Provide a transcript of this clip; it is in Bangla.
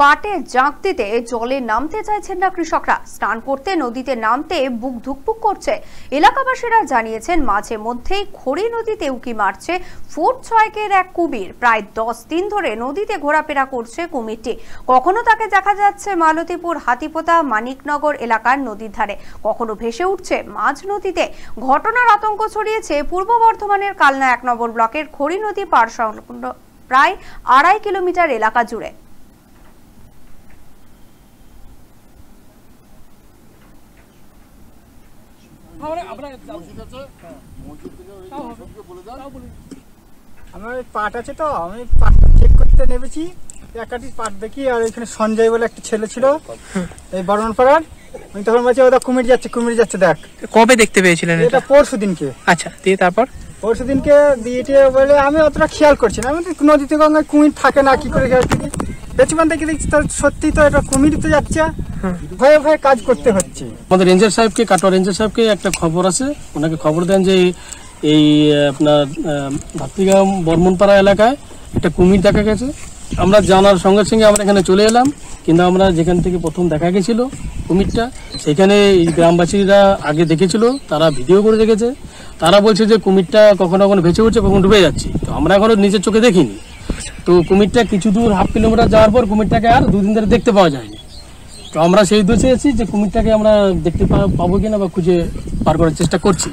পাটে জাঁক দিতে জলে নামতে চাইছেন না কৃষকরা। স্নান করতে, নদীতে নামতে বুক ধুকপুক করছে। এলাকাবাসীরা জানিয়েছেন, মাঝে মধ্যেই খড়ি নদীতে উকি মারছে ফুট ছয়েকের এক কুমির। প্রায় দশ দিন ধরে নদীতে ঘোরাফেরা করছে কুমিরটি। কখনো তাকে দেখা যাচ্ছে মালতীপুর, হাতিপোতা, মানিকনগর এলাকার নদীর ধারে। কখনো ভেসে উঠছে মাঝ নদীতে। ঘটনার আতঙ্ক ছড়িয়েছে পূর্ব বর্ধমানের কালনা এক নম্বর ব্লকের খড়ি নদী পার প্রায় আড়াই কিলোমিটার এলাকা জুড়ে। আমার ওই পাট আছে তো আমি পাট চেক করতে নেমেছি। একাটি পাট দেখি আর এখানে সঞ্জয় বলে একটা ছেলে ছিল। এই বর্মন পাড়ার আমি তখন বলছি ওটা কুমির যাচ্ছে কুমির যাচ্ছে দেখ। কবে দেখতে পেয়েছিলেন এটা পরশু দিনকে। আচ্ছা দিয়ে তারপর? পরশু দিনকে দিয়ে বলে আমি অতটা খেয়াল করছি না। আমি নদীতে গঙ্গায় কুমির থাকে না কি করে খেয়াল করি? বেচুমান থেকে দেখছি তো সত্যি তো এটা কুমির তো যাচ্ছে ভয়ে ভয়ে কাজ করতে হচ্ছে। আমাদের রেঞ্জার সাহেবকে কাটোয়া রেঞ্জার সাহেবকে একটা খবর আছে। ওনাকে খবর দেন যে এই আপনার ভাতৃগ্রাম বর্মনপাড়া এলাকায় একটা কুমির দেখা গেছে। আমরা জানার সঙ্গে সঙ্গে আমরা এখানে চলে এলাম। কিন্তু আমরা যেখান থেকে প্রথম দেখা গেছিল কুমিরটা সেখানে এই গ্রামবাসীরা আগে দেখেছিল তারা ভিডিও করে রেখেছে। তারা বলছে যে কুমিরটা কখনো কখনো ভেসে উঠছে কখনো ডুবে যাচ্ছে। তো আমরা এখনও নিজের চোখে দেখিনি। তো কুমিরটা কিছু দূর হাফ কিলোমিটার যাওয়ার পর কুমিরটাকে আর দুদিন ধরে দেখতে পাওয়া যায়নি। তো আমরা সেই দোষে আছি যে কুমিরটাকে আমরা দেখতে পাবো কিনা বা খুঁজে পার করার চেষ্টা করছি।